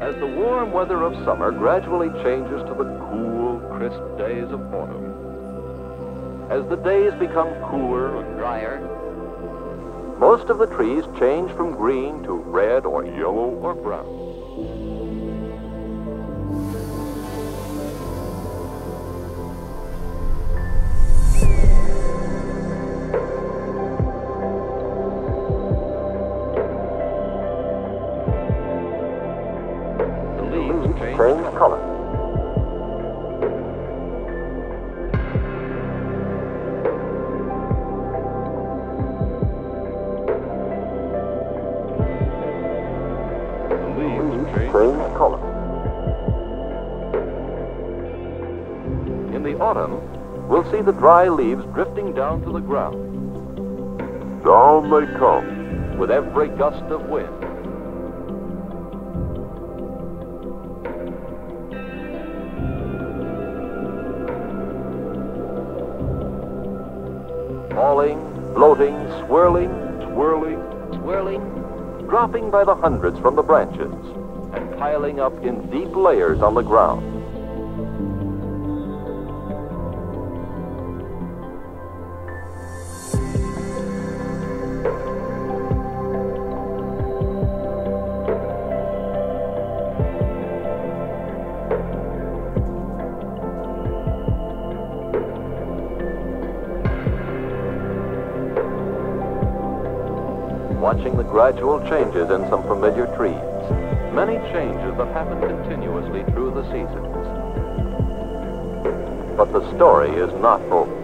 As the warm weather of summer gradually changes to the cool, crisp days of autumn, as the days become cooler and drier, most of the trees change from green to red or yellow or brown. Leaves change color. The leaves change color. In the autumn, we'll see the dry leaves drifting down to the ground. Down they come. With every gust of wind. Falling, floating, swirling, swirling, swirling, dropping by the hundreds from the branches and piling up in deep layers on the ground. Watching the gradual changes in some familiar trees. Many changes that happen continuously through the seasons. But the story is not over.